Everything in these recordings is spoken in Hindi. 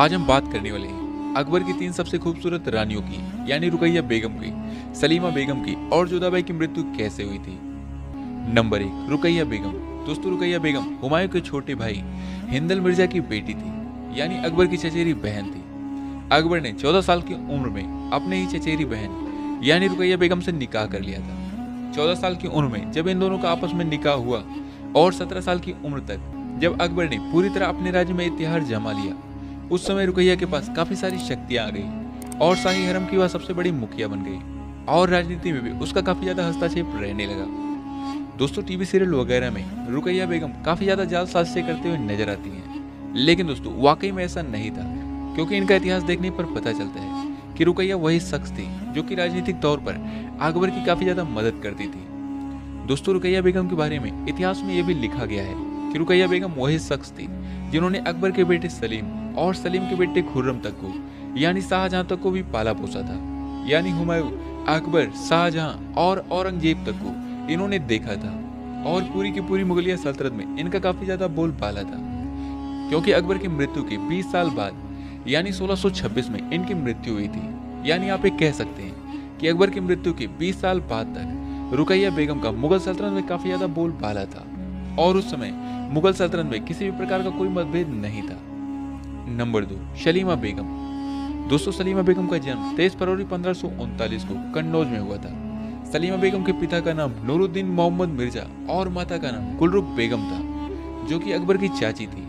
आज हम बात करने वाले हैं अकबर की तीन सबसे खूबसूरत रानियों की, यानी रुकैया बेगम की, सलीमा बेगम की और जोधाबाई की मृत्यु कैसे हुई थी? नंबर एक, रुकैया बेगम। दोस्तों, रुकैया बेगम हुमायूं के छोटे भाई हिंदल मिर्ज़ा की बेटी थी, यानी अकबर की चचेरी बहन थी। अकबर ने 14 साल की उम्र में अपने ही चचेरी बहन, यानी रुकैया बेगम से निकाह कर लिया था। 14 साल की उम्र में जब इन दोनों का आपस में निकाह हुआ और 17 साल की उम्र तक जब अकबर ने पूरी तरह अपने राज्य में इतिहास जमा लिया उस समय रुकैया के पास काफ़ी सारी शक्तियाँ आ गई और शाही हरम की वह सबसे बड़ी मुखिया बन गई और राजनीति में भी उसका काफ़ी ज़्यादा हस्तक्षेप रहने लगा। दोस्तों, टीवी सीरियल वगैरह में रुकैया बेगम काफ़ी ज़्यादा जाल साजिशें करते हुए नज़र आती हैं। लेकिन दोस्तों, वाकई में ऐसा नहीं था, क्योंकि इनका इतिहास देखने पर पता चलता है कि रुकैया वही शख्स थी जो कि राजनीतिक तौर पर अकबर की काफ़ी ज़्यादा मदद करती थी। दोस्तों, रुकैया बेगम के बारे में इतिहास में यह भी लिखा गया है कि रुकैया बेगम वही शख्स थी जिन्होंने अकबर के बेटे सलीम और सलीम के बेटे खुर्रम तक को, यानी शाहजहां तक को भी पाला पोसा था। यानी हुमायूं, अकबर, शाहजहां और औरंगज़ेब तक को इन्होंने देखा था। और पूरी की पूरी मुगलिया सल्तनत में इनका काफ़ी ज़्यादा बोल पाला था। क्योंकि अकबर की मृत्यु के 20 साल बाद, यानी 1626 में इनकी मृत्यु हुई थी। यानी आप एक कह सकते हैं कि अकबर की मृत्यु के 20 साल बाद तक, रुकैया बेगम का मुगल सल्तनत में काफ़ी ज़्यादा बोल पाला था। और उस समय मुगल सल्तनत में किसी भी प्रकार का कोई मतभेद नहीं था। नंबर दो, शलीमा बेगम। दोस्तों, सलीमा बेगम का जन्म तेईस फरवरी पंद्रह को कन्नौज में हुआ था। सलीमा बेगम के पिता का नाम नूरुद्दीन मोहम्मद मिर्ज़ा और माता का नाम गुलरुख बेगम था, जो कि अकबर की चाची थी।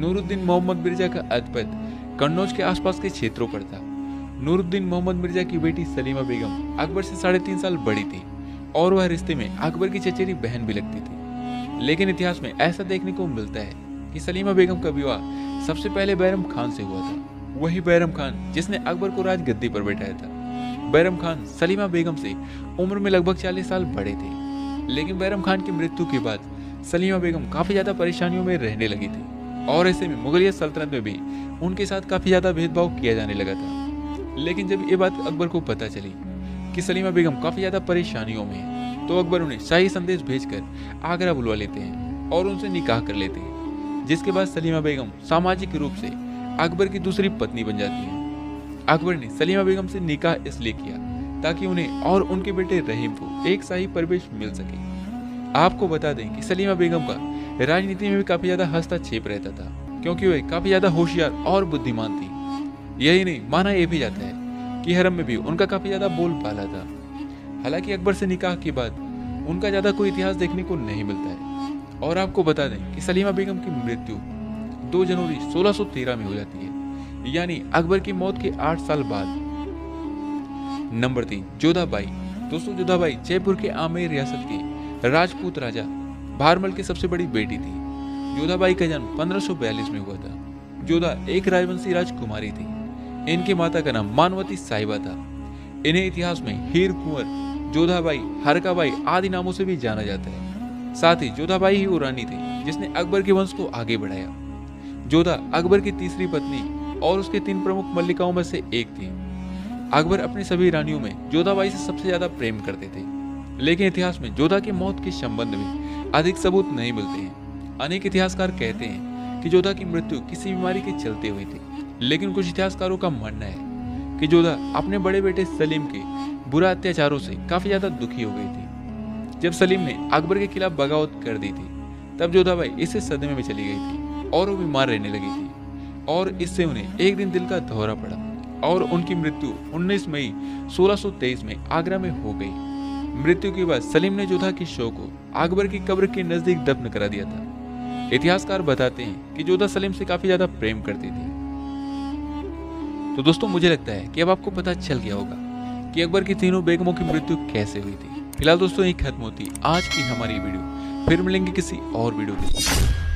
नूरुद्दीन मोहम्मद मिर्ज़ा का अधिपत कन्नौज के आसपास के क्षेत्रों पर था। नूरुद्दीन मोहम्मद मिर्ज़ा की बेटी सलीमा बेगम अकबर से साढ़े तीन साल बड़ी थी और वह रिश्ते में अकबर की चचेरी बहन भी लगती थी। लेकिन इतिहास में ऐसा देखने को मिलता है कि सलीमा बेगम का विवाह सबसे पहले बैरम खान से हुआ था। वही बैरम खान जिसने अकबर को राज गद्दी पर बैठाया था। बैरम खान सलीमा बेगम से उम्र में लगभग चालीस साल बड़े थे। लेकिन बैरम खान की मृत्यु के बाद सलीमा बेगम काफ़ी ज़्यादा परेशानियों में रहने लगी थी। और ऐसे में मुगलिया सल्तनत में भी उनके साथ काफ़ी ज़्यादा भेदभाव किया जाने लगा था। लेकिन जब ये बात अकबर को पता चली कि सलीमा बेगम काफ़ी ज़्यादा परेशानियों में है तो अकबर उन्हें शाही संदेश भेजकर आगरा बुलवा लेते हैं और उनसे निकाह कर लेते हैं। जिसके बाद सलीमा बेगम सामाजिक रूप से अकबर की दूसरी पत्नी बन जाती है। अकबर ने सलीमा बेगम से निकाह इसलिए किया ताकि उन्हें और उनके बेटे रहीम को एक शाही परिवेश मिल सके। आपको बता दें कि सलीमा बेगम का राजनीति में भी काफ़ी ज़्यादा हस्तक्षेप रहता था, क्योंकि वह काफ़ी ज़्यादा होशियार और बुद्धिमान थी। यही नहीं, माना यह भी जाता है कि हरम में भी उनका काफ़ी ज़्यादा बोल पाला था। हालाँकि अकबर से निकाह के बाद उनका ज़्यादा कोई इतिहास देखने को नहीं मिलता है। और आपको बता दें कि सलीमा बेगम की मृत्यु 2 जनवरी 1613 में हो जाती है, यानी अकबर की मौत के आठ साल बाद। नंबर तीन, जोधाबाई। दोस्तों, जोधाबाई जयपुर के आमेर रियासत के राजपूत राजा, भारमल की सबसे बड़ी बेटी थी। जोधाबाई का जन्म 1542 में हुआ था। जोधा एक राजवंशी राजकुमारी थी। इनकी माता का नाम मानवती साहिबा था। इन्हें इतिहास में हीर कुंवर, जोधाबाई, हरकाबाई आदि नामों से भी जाना जाता है। साथ ही जोधाबाई ही वो रानी थी, जिसने अकबर के वंश को आगे बढ़ाया। जोधा अकबर की तीसरी पत्नी और उसके तीन प्रमुख मल्लिकाओं में से एक थी। अकबर अपनी सभी रानियों में जोधाबाई से सबसे ज़्यादा प्रेम करते थे। लेकिन इतिहास में जोधा की मौत के संबंध में अधिक सबूत नहीं मिलते हैं। अनेक इतिहासकार कहते हैं कि जोधा की मृत्यु किसी बीमारी के चलते हुई थी। लेकिन कुछ इतिहासकारों का मानना है कि जोधा अपने बड़े बेटे सलीम के बुरा अत्याचारों से काफ़ी ज़्यादा दुखी हो गई थी। जब सलीम ने अकबर के खिलाफ बगावत कर दी थी, तब जोधाबाई इसे सदमे में चली गई थी और वो बीमार रहने लगी थी। और इससे उन्हें एक दिन दिल का दौरा पड़ा और उनकी मृत्यु 19 मई 1623 में आगरा में हो गई। मृत्यु के बाद सलीम ने जोधा की शव को अकबर की कब्र के नज़दीक दफन करा दिया था। इतिहासकार बताते हैं कि जोधा सलीम से काफ़ी ज़्यादा प्रेम करती थी। तो दोस्तों, मुझे लगता है कि अब आपको पता चल गया होगा कि अकबर की तीनों बेगमों की मृत्यु कैसे हुई थी। फ़िलहाल दोस्तों, यही खत्म होती है आज की हमारी वीडियो। फिर मिलेंगे किसी और वीडियो के